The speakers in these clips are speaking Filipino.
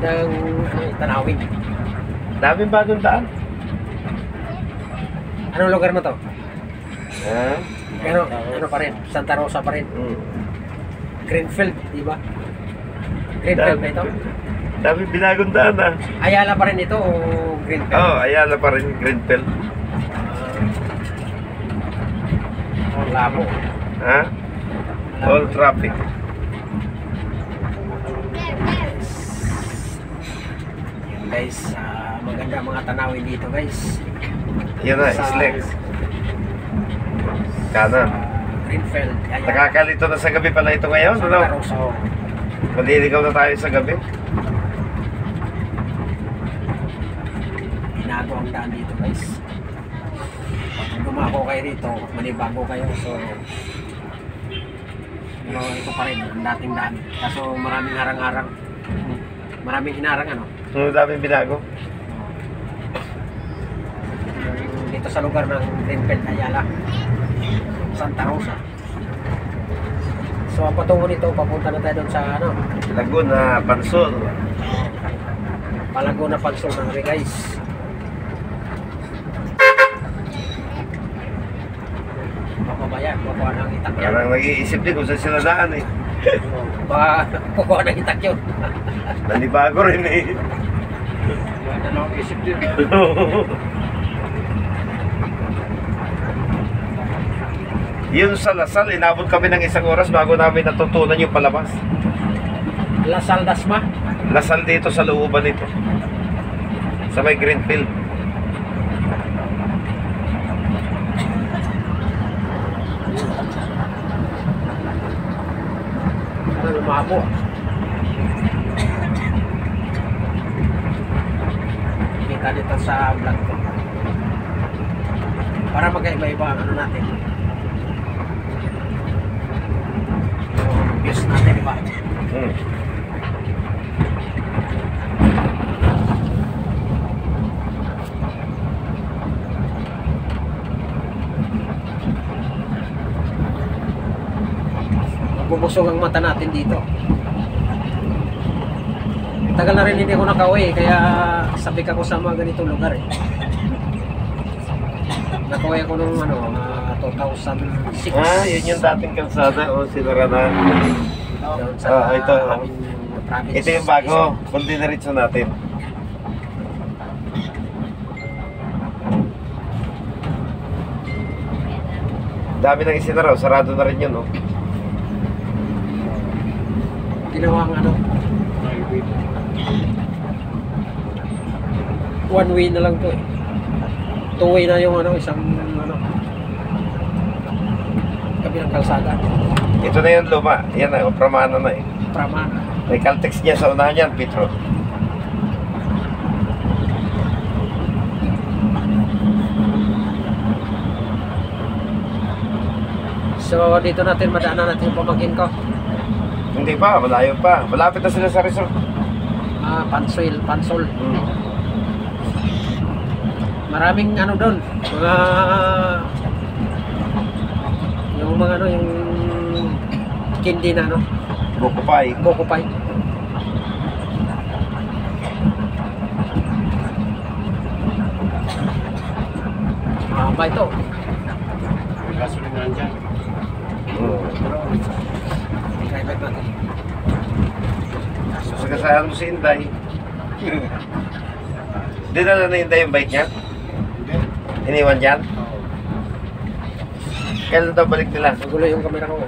ng ano, Tanawin. Daming bagong daan. Anong lugar na to? Ha? Ano, ano pa rin? Santa Rosa pa rin. Hmm. Greenfield, di ba? Greenfield ba ito? Daming binagong daan ah. Ayala pa rin ito o Greenfield? Oo, oh, Ayala pa rin, Greenfield. Oh, labo. Ha? All traffic. Guys, ah, maganda mga tanawin dito guys. Yan na, Sa- Islex. Kanan. Greenfield. Ayala. Nakakalito na sa gabi pala ito ngayon, Santa ano? Maliligaw na tayo sa gabi. Binago ang daan dito guys. Pag dumako kayo rito, manibago kayo. So, pero ito pa rin, ang dating daan. Kaso maraming harang-harang. Maraming hinarang ano. Ang daming binago. Dito sa lugar ng Greenfield, Ayala. Santa Rosa. So, ang patungo nito, papunta na tayo doon sa ano, Laguna, Pansol. Palaguna Pansol ng guys. Papabayan, kukuha ng itak yan. Parang nag-iisip din kung saan sila daan eh. Ba, kukuha ng itak yun. Nanibago rin eh. Isip din. Yun sa Lasal, inabot kami ng isang oras bago namin natutunan yung palabas. Lasal Dasma. Lasal dito sa looban nito. Sa may Greenfield. Ano, lumabo. Kita dito sa vlog ko. Para magkaiba-iba ang ano natin. Yung views natin, di ba? Hmm. Bubusog ang mata natin dito. Tagal na rin hindi ako nakauwi, kaya sabi ko sa mga ganitong lugar eh. Nakauwi ako nung ano, ah, 2006. Ah, yun yung dating kalsada o sinara na. Sa Ah, ito. province. Ito yung bago. Kundi na rin natin. Dami nang isinaraw. Sarado na rin yun, no? Ginawang ano, one way na lang to eh. Two way na yung ano, isang ano, kabilang kalsada. Ito na yung luma. Yan na, pramana na eh. Pramana. May Caltex niya sa unahan yan, Petro. So dito natin madaanan natin yung pamangkin ko. Hindi pa, malayo pa. Malapit na sila sa resort. Ah, Pansol, Pansol. Hmm. Maraming ano doon, mga yung mga ano yung candy na ano, Bukupay. Boko Pie. Mahaba ito. Hmm. Private natin. Sagasayan mo si Inday. Dinala na Inday yung bike niya? Iniwan dyan? Kailan daw balik nila? Magulo yung camera ko.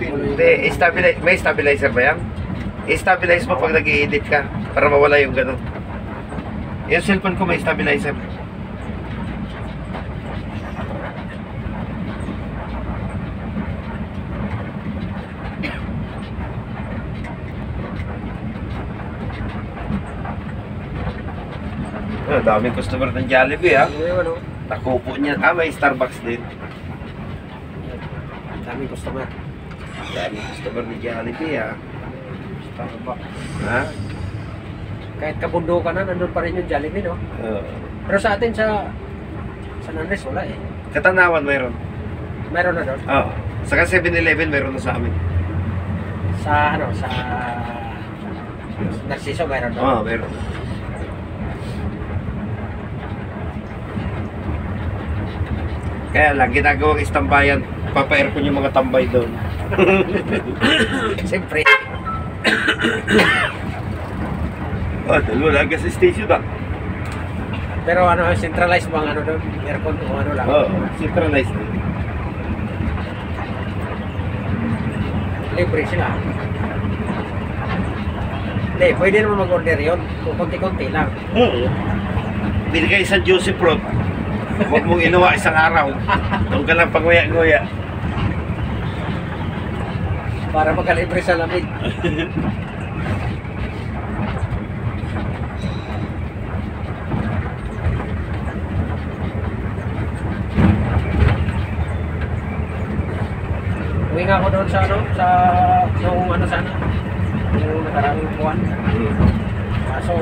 Hindi, stabilize, may stabilizer ba yan? I-stabilize mo pag nag edit ka para mawala yung gano'n. Yung cellphone ko may stabilizer. Ah, daming customer ng Jollibee ha. Ano yung ano? Nakupo niya. Ah, may Starbucks din. Daming customer. Daming customer ni Jollibee ha. Starbucks. Ha? Kahit kabundukan na, nandun pa rin yung Jollibee, no? Oo. Pero sa atin, sa San Andres, wala eh. Katanawan mayroon. Meron na doon. Oo. Saka 7-Eleven mayroon na sa amin. Sa ano, sa Narciso, mayroon doon. Oo, meron. Kaya lang, ginagawang istambayan, papa-aircon yung mga tambay doon. Siyempre. Oh, wala gas station ah. Pero ano, centralized bang ano doon? Aircon o ano lang? Oo, centralized. Libre sila. Hindi, pwede naman mag-order yun. Kung konti-konti lang. Oo. Binigay sa Joseph Road. Huwag mong inuwa isang araw. Doon ka lang panguya-nguya. Para magkalibre sa lamig. Uwi nga ako doon sa ano, sa yung ano sana, yung nakaraming buwan. Kaso,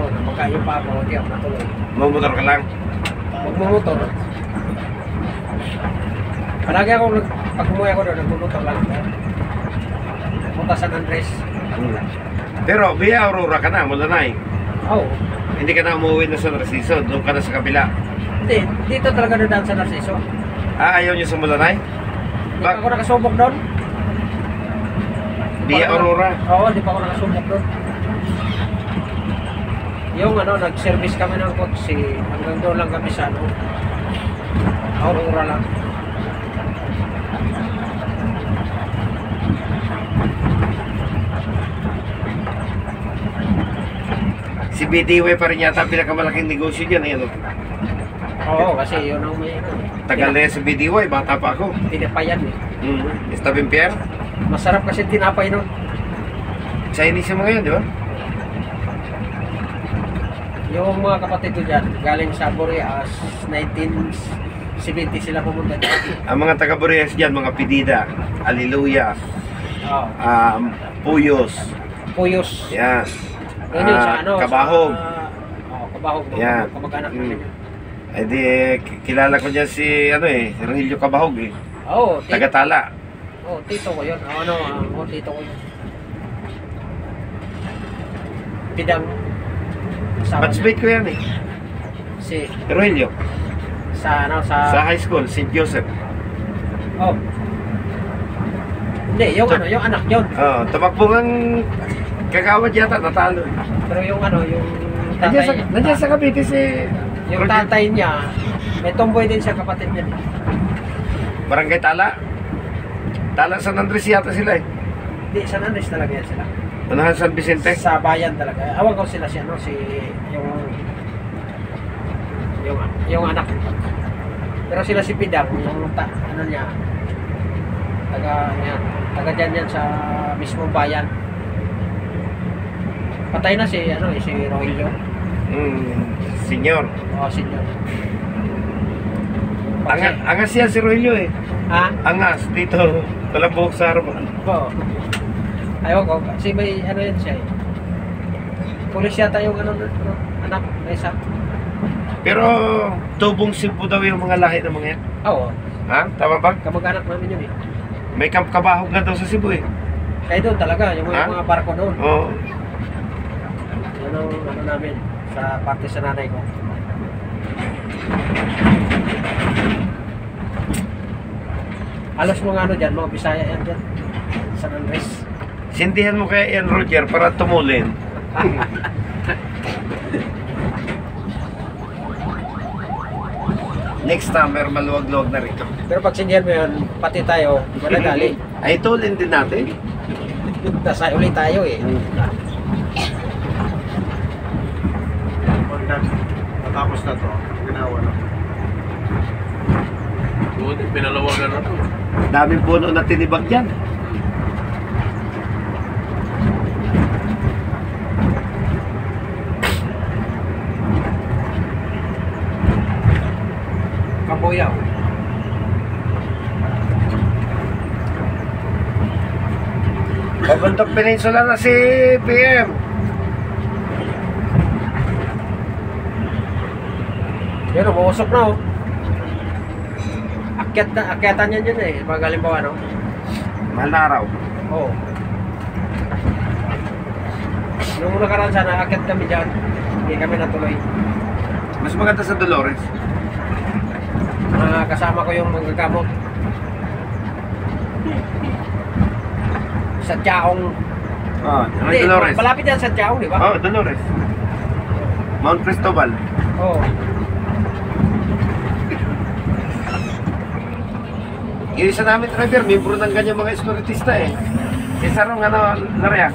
ano, magkayo pa ako, hindi ako natuloy. Mamotor ka lang. Magmumotor. Palagi ako, pag umuwi ako doon, nagmumotor lang. Punta San Andres. Pero via Aurora ka na, mula na eh. Oh, Hindi ka na umuwi na sa Narciso, doon ka na sa kabila. hindi. Dito talaga doon sa Narciso. Ah, ayaw niyo sa Mulanay? Hindi pa ako nakasubok doon. Via Aurora? Oo, hindi pa ako nakasubok doon. Yung ano, nag-service kami ng kotse, hanggang doon lang kami sa ano, Aurora lang. Si BDW pa rin yata pinakamalaking negosyo dyan. Ayan, oh. Oo, kasi yun ang may ano, Tagal na yan sa BDY, bata pa ako. tinapayan eh. Mm. Estabing Pierre? Masarap kasi tinapay nun. Chinese yung mga yan, di ba? Yung mga kapatid ko dyan, galing sa Boreas, 1970 sila pumunta dyan. Ang mga taga Boreas dyan, mga Pidida, Aliluya, Oo. um, Puyos, Puyos. yan. Yun yun sa Ah, ano. Kabahog. Sa, oh, kabahog. Yan. Kamag-anak Mm. Eh di, k- kilala ko dyan si, ano eh, si Rogelio Kabahog eh. Oo, tito, Taga-tala. oh, tito ko yun. Oh, ano, ah, oh, tito ko yun. Pidang. Asawa niya. Batchmate ko yan eh. Si, Rogelio. sa ano, sa... Sa high school, St. Joseph. Oh. Hindi, yung ano, yung anak yun. Oh, tumakbo ang kagawad yata, natalo. eh. Pero yung ano, yung Nandiyan sa, tatay, nandiyan sa Cavite si yung Rogelio. tatay niya, may tomboy din siya kapatid niya. Barangay Tala. Tala San Andres yata sila eh. Hindi, San Andres talaga yan sila. Unahan San Vicente. Sa bayan talaga. Awan ko sila si ano, si yung yung yung anak. Pero sila si Pidang, yung ta, ano niya, taga yan, taga dyan yan sa mismong bayan. Patay na si ano, eh, si Rogelio. Mm, senyor. O, senior. Anga, angas yan si Rogelio eh. Ha? Angas dito. Walang buhok sa harapan. Oo. Ayaw ko. Kasi may ano yan siya eh. Pulis yata yung ano, ano anak, may isa. Pero tubong Cebu daw yung mga lahi ng mga yan. Oo. Ha? Tama ba? Kamag-anak namin yun eh. May kamp kabahog nga daw sa Cebu eh. Kaya doon talaga, yung mga, Ha? mga barko doon. Oo. Ang ano namin, sa parte sa nanay ko. Alas mga ano dyan, mga Bisaya yan dyan. San Andres. Sindihan mo kaya yan Roger para tumulin. Next summer, maluwag-luwag na rito. Pero pag sindihan mo yun, pati tayo, malagali. Ay, tulin din natin. Nasa ulit tayo eh. Matapos na to, ginawa na. Buti, pinalawagan na to. Daming puno na tinibag dyan. Pabundok Peninsula na si PM. Yun, umuusok na oh. Akyat na, akyatan yan dyan eh. Pag halimbawa, no? Mahal na araw. Oo. Nung nakaraan sana, akit kami dyan. Hindi kami natuloy. Mas maganda sa Dolores. Ah, kasama ko yung manggagamot. Sa Tiaong. Ah, Hindi, Dolores. malapit yan sa Tiaong, di ba? Oh, Dolores. Mount Cristobal. Oo. Yung isa namin driver, membro ng ganyan mga espiritista eh. Si Sarong ano, Larea.